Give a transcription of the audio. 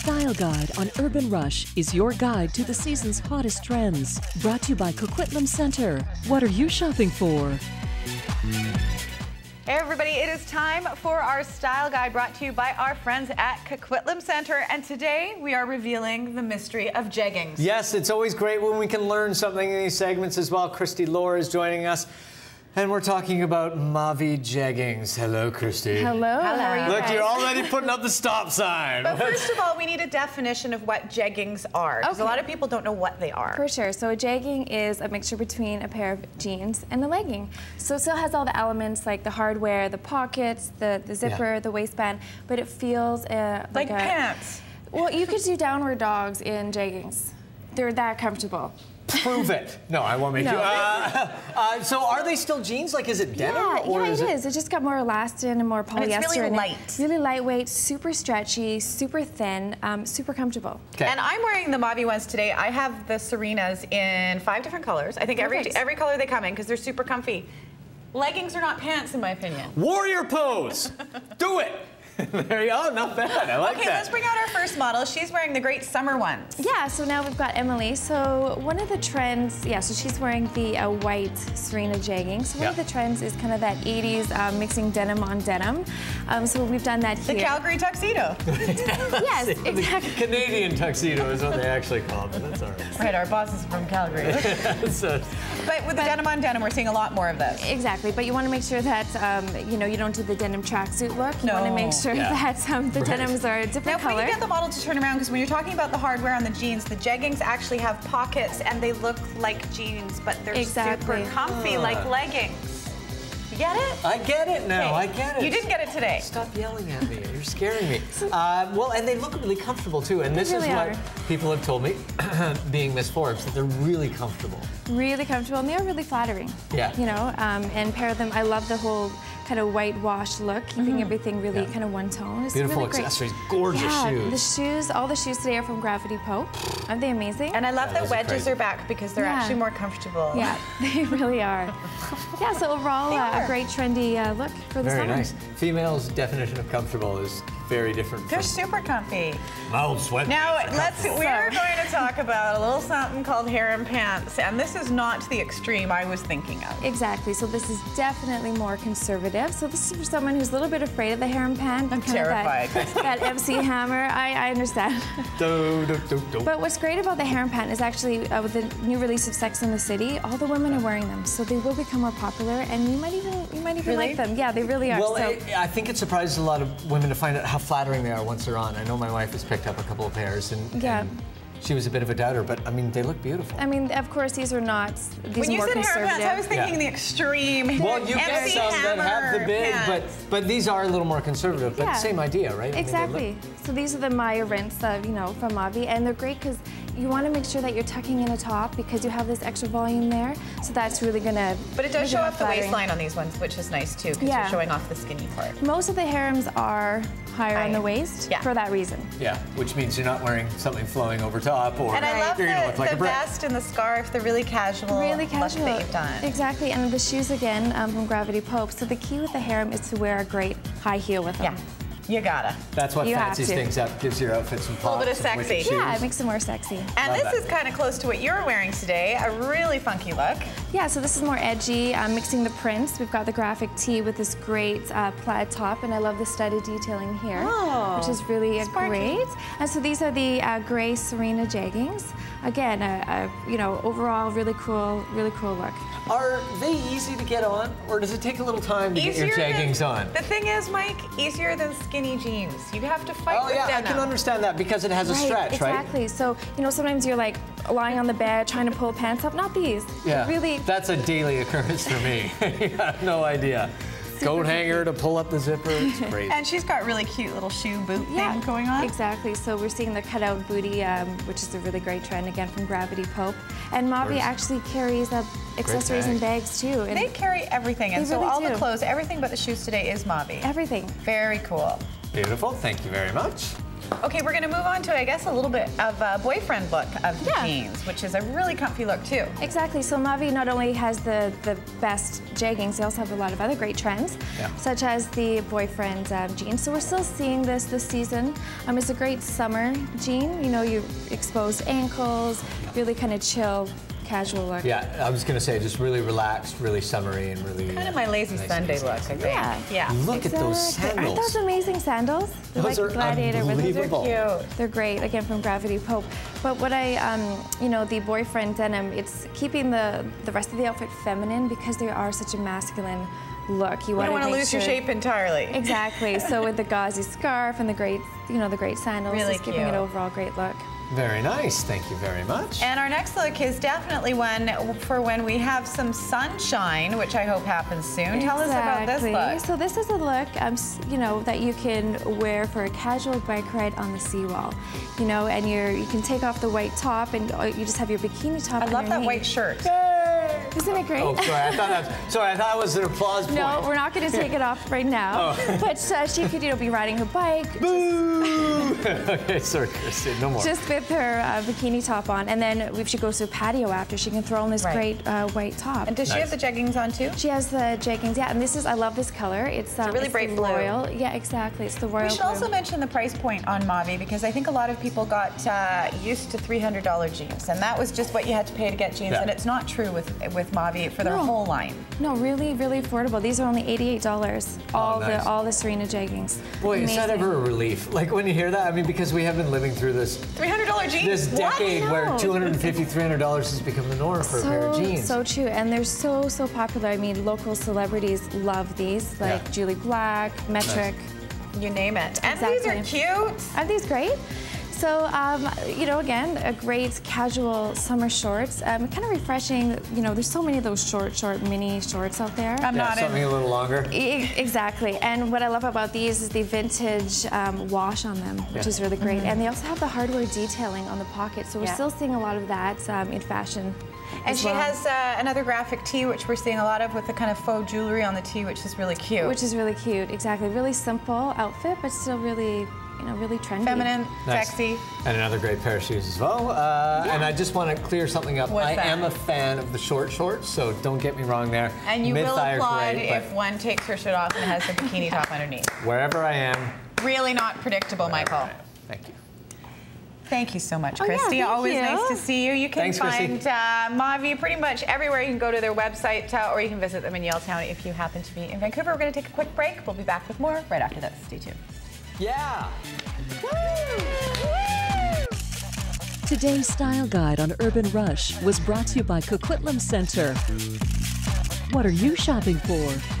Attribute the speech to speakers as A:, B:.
A: Style Guide on Urban Rush is your guide to the season's hottest trends. Brought to you by Coquitlam Center. What are you shopping for?
B: Hey everybody, it is time for our style guide brought to you by our friends at Coquitlam Center. And today we are revealing the mystery of jeggings.
C: Yes, it's always great when we can learn something in these segments as well. Christy Lore is joining us. And we're talking about Mavi jeggings. Hello, Christy.
D: Hello. How are you
C: Look,
D: guys?
C: you're already putting up the stop sign.
B: But first of all, we need a definition of what jeggings are. Because a lot of people don't know what they are.
D: For sure. So a jegging is a mixture between a pair of jeans and a legging. So it still has all the elements like the hardware, the pockets, the, the zipper, the waistband, but it feels uh,
B: Like
D: like, a,
B: pants.
D: Well, you could do downward dogs in jeggings. They're that comfortable.
C: Prove it. No, I won't make
D: No.
C: you. Uh, uh, so are they still jeans? Like, is it denim?
D: Yeah,
C: or
D: yeah,
C: is
D: it is. It just got more elastin and more polyester
B: it's really
D: in it.
B: light.
D: Really lightweight, super stretchy, super thin, um, super comfortable.
C: Okay.
B: And I'm wearing the Mavi ones today. I have the Serenas in five different colors. I think every every color they come in because they're super comfy. Leggings are not pants, in my opinion.
C: Warrior pose. Do it. there you go. Not bad. I like
B: Okay,
C: that.
B: let's bring out our first model. She's wearing the great summer ones.
D: Yeah, so now we've got Emily. So one of the trends, yeah, so she's wearing the uh, white Serena jegging. So one of the trends is kind of that 80s um, mixing denim on denim. Um, so we've done that here. The.
B: Calgary tuxedo.
D: yes, exactly.
C: Canadian tuxedo is what they actually call it. but That's all right.
B: right, our boss is from Calgary.
C: So,
B: but with the denim on denim, we're seeing a lot more of this.
D: Exactly, but you want to make sure that um, you know you don't do the denim tracksuit look. You want to
B: No.
D: make sure
C: Yeah.
D: that um, the
C: Right.
D: denims are a
B: Now,
D: different
B: if we
D: color.
B: can get the model to turn around, because when you're talking about the hardware on the jeans, the jeggings actually have pockets and they look like jeans, but they're
D: Exactly.
B: super comfy, like leggings. You get it?
C: I get it now. I get it.
B: You didn't get it today.
C: Stop yelling at me. You're scaring me. Uh, well, and they look really comfortable too. And this
D: really
C: is what
D: are.
C: people have told me, being Miss Forbes, that they're really comfortable.
D: really comfortable and they're really flattering.
C: Yeah.
D: You know, um, and pair them. I love the whole kind of whitewash look, keeping everything really
C: Yeah.
D: kind of one tone. It's
C: Beautiful
D: really great.
C: accessories, gorgeous
D: yeah,
C: shoes.
D: the shoes, all the shoes today are from Gravity Pope. Aren't they amazing?
B: And I love
C: Yeah,
B: that
C: those are
B: wedges
C: crazy.
B: are back because they're
D: Yeah.
B: actually more comfortable.
D: yeah, they really are. Yeah, so overall, uh, a great trendy uh, look for the
C: Very
D: summer.
C: nice. Females' definition of comfortable is very different
B: They're
C: from
B: super comfy.
C: my old sweat.
B: Now, let's. We're going to talk about a little something called harem pants, and this is not the extreme I was thinking of.
D: Exactly. So this is definitely more conservative. So this is for someone who's a little bit afraid of the harem pant.
B: I'm terrified.
D: That, that MC hammer. I, I understand.
C: Do, do, do.
D: But what's great about the harem pant is actually uh, with the new release of Sex in the City, all the women are wearing them, so they will become more popular, and you might even you might even
B: Really?
D: like them. Yeah, they really are.
C: Well,
D: so,
C: I, I think it surprises a lot of women to find out how flattering they are once they're on. I know my wife has picked up a couple of pairs, and,
D: Yeah.
C: and she was a bit of a doubter, but I mean, they look beautiful.
D: I mean, of course, these are not these
B: When
D: are
B: you said harem
D: conservative.
B: pants, I was thinking
C: Yeah.
B: the extreme.
C: Well, you get some that have the big, but
B: pants.
C: but these are a little more conservative. But
D: Yeah.
C: same idea, right? I mean, they
D: Exactly. So these are the Maya rinse, uh, you know, from Mavi, and they're great because you want to make sure that you're tucking in a top because you have this extra volume there. So that's really gonna.
B: But it does show off the
D: flattering.
B: waistline on these ones, which is nice too, because
D: Yeah.
B: you're showing off the skinny part.
D: Most of the harems are higher on the waist
B: Yeah.
D: for that reason.
C: yeah, which means you're not wearing something flowing over top, or
B: And I love
C: you're gonna
B: the,
C: look like
B: the
C: a brick.
B: vest and the scarf, the really casual
D: Really casual.
B: that you've done.
D: Exactly, and the shoes again um, from Gravity Pope. So the key with the harem is to wear a great high heel with them.
B: Yeah, you gotta.
C: That's what
D: You have
C: fancies things up, gives your outfit some
B: little
C: pop.
B: bit of
C: some wicked
B: sexy.
C: shoes.
D: Yeah, it makes them more sexy.
B: And
C: Love
B: this
C: that.
B: is kind of close to what you're wearing today, a really funky look.
D: Yeah, so this is more edgy, um, mixing the prints. We've got the graphic tee with this great uh, plaid top, and I love the studded detailing here,
B: Oh,
D: which is really uh, great. And so these are the uh, gray Serena jeggings. Again, a, a, you know, overall really cool, really cool look.
C: Are they easy to get on, or does it take a little time to get your jeggings
B: than,
C: on?
B: The thing is, Mike, easier than skinny jeans. You have to fight
C: Oh
B: with
C: yeah, I can understand that because it has a stretch, right?
D: exactly. So, you know, sometimes you're like lying on the bed trying to pull pants up. Not these.
C: Yeah.
D: Really,
C: That's a daily occurrence for me. you have no idea. Coat hanger to pull up the zipper. It's great.
B: And she's got really cute little shoe boot
D: yeah,
B: thing going on.
D: Exactly. So we're seeing the cutout booty, um, which is a really great trend again from Gravity Pope. And Mavi actually carries uh, accessories and bags too. And
B: They carry everything, and
D: They
B: so
D: really
B: all the clothes, everything but the shoes today is Mavi.
D: everything.
B: Very cool.
C: Beautiful. Thank you very much.
B: Okay, we're going to move on to, I guess, a little bit of a boyfriend look of
D: Yeah.
B: jeans, which is a really comfy look too.
D: Exactly. So Mavi not only has the, the best jeggings, they also have a lot of other great trends,
C: Yeah.
D: such as the boyfriend um, jean. So we're still seeing this this season. Um, it's a great summer jean. You know, you exposed ankles, really kind of chill, casual look.
C: Yeah, I was gonna say just really relaxed, really summery, and really
B: Kind of my lazy
C: nice
B: Sunday look, I think.
D: Yeah.
B: Yeah.
C: Look at those
D: Exactly. Aren't
C: sandals.
D: those amazing sandals? They're
C: Those
D: like
C: are
D: gladiator with
C: unbelievable.
B: Cute.
D: They're great, again from Gravity Pope. But what I, um, you know, the boyfriend denim, it's keeping the the rest of the outfit feminine because they are such a masculine look. You
B: You
D: want
B: don't want to
D: make
B: lose your shape entirely.
D: Exactly. so with the gauzy scarf and the great, you know, the great sandals,
B: Really
D: it's giving
B: cute.
D: it overall great look.
C: Very nice. Thank you very much.
B: And our next look is definitely one for when we have some sunshine, which I hope happens soon. Tell us about this look.
D: So this is a look, um, you know, that you can wear for a casual bike ride on the seawall. You know, and you're you can take off the white top and uh, you just have your bikini top.
B: I love that white shirt.
D: Isn't it great?
C: Oh, sorry. I thought that. Sorry, I thought it was an applause point.
D: No, we're not going to take it off right now.
C: Oh.
D: But uh, she could, you know, be riding her bike
C: Boo! okay, sorry, Kristen. No more.
D: just with her uh, bikini top on, and then if she goes to a patio after, she can throw on this
B: Right.
D: great uh, white top.
B: And does she have the jeggings on too?
D: she has the jeggings, yeah, and this is I love this color. It's, um,
B: really
D: it's
B: bright blue.
D: royal, yeah, exactly. It's the royal.
B: We should
D: blue.
B: also mention the price point on Mavi because I think a lot of people got uh, used to $300 jeans, and that was just what you had to pay to get jeans,
C: Yeah.
B: and it's not true with with Mavi for their
D: No.
B: whole line.
D: No, really, really affordable. These are only eighty-eight dollars. All
C: Oh, nice.
D: the all the Serena jeggings.
C: Boy, is that ever a relief? Like when you hear that, I mean, because we have been living through this
B: $300 jeans.
C: this
B: What?
C: decade where
D: know.
C: $250, $300 has become the norm for a pair of jeans.
D: so true, and they're so so popular. I mean, local celebrities love these, like
C: Yeah.
D: Jully Black, Metric.
B: You name it. And these are cute.
D: Aren't these great? So, um, you know, again, a great casual summer shorts. Um, kind of refreshing. You know, there's so many of those short, short mini shorts out there.
B: I'm
C: yeah,
B: not
C: something
B: in.
C: a little longer.
D: E- Exactly, and what I love about these is the vintage um, wash on them, which
C: Yeah.
D: is really great. And they also have the hardware detailing on the pocket, so we're
B: Yeah.
D: still seeing a lot of that um, in fashion.
B: And she
D: well,
B: has uh, another graphic tee, which we're seeing a lot of with the kind of faux jewelry on the tee, which is really cute.
D: which is really cute. Exactly, really simple outfit, but still really, you know, really trendy.
B: feminine,
C: Nice.
B: sexy.
C: And another great pair of shoes as well. Uh, And I just want to clear something up.
B: What's
C: I
B: that?
C: am a fan of the short shorts, so don't get me wrong there.
B: And you will
C: Mid-thigh are
B: applaud
C: great,
B: if one takes her shirt off and has a bikini top underneath.
C: wherever I am,
B: Really not predictable,
C: wherever
B: Michael.
C: Thank you.
B: Thank you so much,
D: Oh, yeah,
B: Christy. Always
D: you.
B: nice to see you. You can
C: Thanks,
B: find uh, Mavi pretty much everywhere. You can go to their website uh, or you can visit them in Yaletown if you happen to be in Vancouver. We're going to take a quick break. We'll be back with more right after this. Stay tuned.
C: Yeah.
A: Today's Style Guide on Urban Rush was brought to you by Coquitlam Center. What are you shopping for?